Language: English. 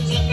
It's